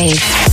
Wave.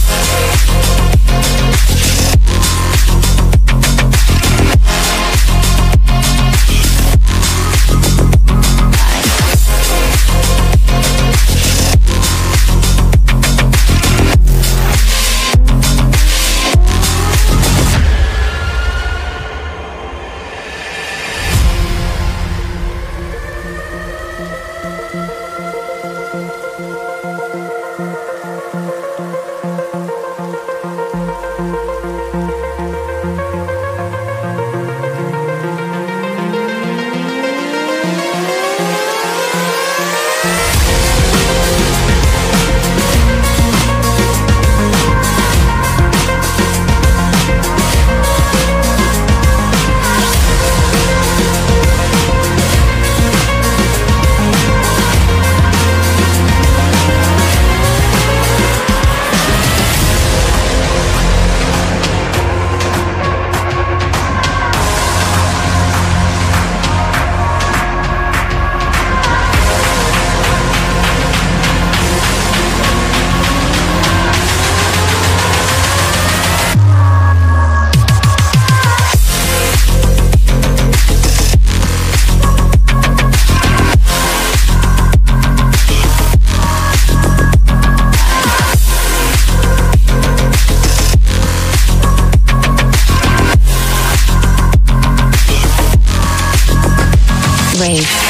Wave.